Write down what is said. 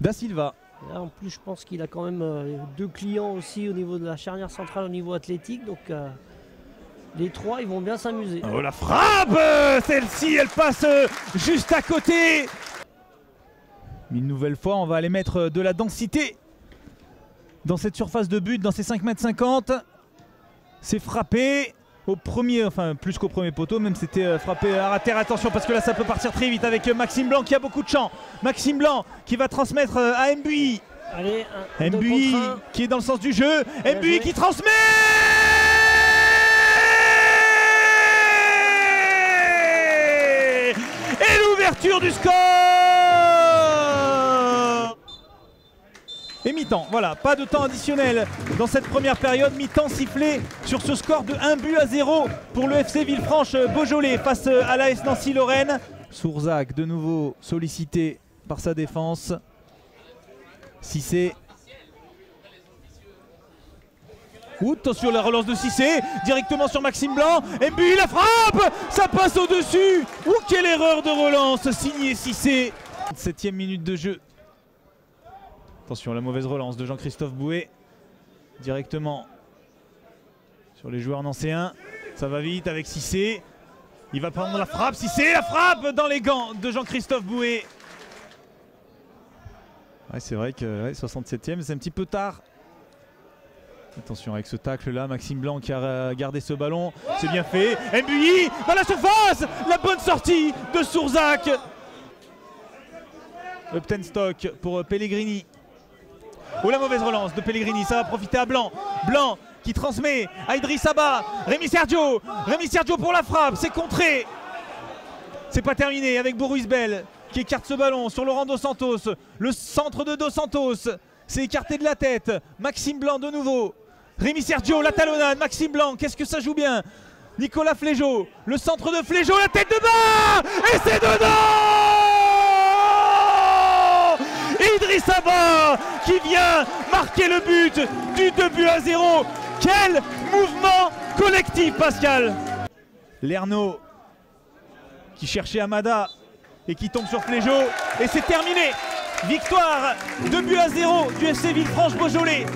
Da Silva. Là, en plus, je pense qu'il a quand même euh, deux clients aussi au niveau de la charnière centrale, au niveau athlétique. Donc, euh, les trois, ils vont bien s'amuser. Oh la frappe euh, Celle-ci, elle passe juste à côté. Une nouvelle fois, on va aller mettre de la densité dans cette surface de but, dans ces 5 mètres 50. C'est frappé au premier, enfin plus qu'au premier poteau, même c'était euh, frappé à terre. Attention parce que là ça peut partir très vite avec euh, Maxime Blanc qui a beaucoup de champ. Maxime Blanc qui va transmettre euh, à Mbui. Allez, un, Mbui qui est dans le sens du jeu. Bien Mbui joué. qui transmet Et l'ouverture du score Et mi-temps, voilà, pas de temps additionnel dans cette première période. Mi-temps sifflé sur ce score de 1 but à 0 pour le FC Villefranche Beaujolais face à l'AS Nancy Lorraine. Sourzac de nouveau sollicité par sa défense. Cissé. Ouh, attention la relance de Cissé, directement sur Maxime Blanc. Mbu la frappe Ça passe au-dessus Ouh, quelle erreur de relance Signé Cissé. Septième minute de jeu. Attention, la mauvaise relance de Jean-Christophe Bouet. Directement sur les joueurs nancéens. Ça va vite avec Cissé. Il va prendre la frappe. Cissé, la frappe dans les gants de Jean-Christophe Bouet. C'est vrai que ouais, 67e, c'est un petit peu tard. Attention avec ce tacle là, Maxime Blanc qui a gardé ce ballon, c'est bien fait. Mbuyi dans la surface, la bonne sortie de Sourzac. Uptenstock pour Pellegrini. Oh la mauvaise relance de Pellegrini, ça va profiter à Blanc. Blanc qui transmet à Idriss Abba. Rémi Sergio, Rémi Sergio pour la frappe, c'est contré. C'est pas terminé avec Boris Bell qui écarte ce ballon sur Laurent Dos Santos. Le centre de Dos Santos s'est écarté de la tête. Maxime Blanc de nouveau. Rémi Sergio, la talonnade. Maxime Blanc, qu'est-ce que ça joue bien? Nicolas Flégeau, le centre de Flégeau, la tête de bas Et c'est dedans Idriss Abba qui vient marquer le but du 2 buts à 0. Quel mouvement collectif, Pascal Lernaud qui cherchait Amada et qui tombe sur Flégeau. Et c'est terminé. Victoire 2 buts à 0 du FC Villefranche Beaujolais.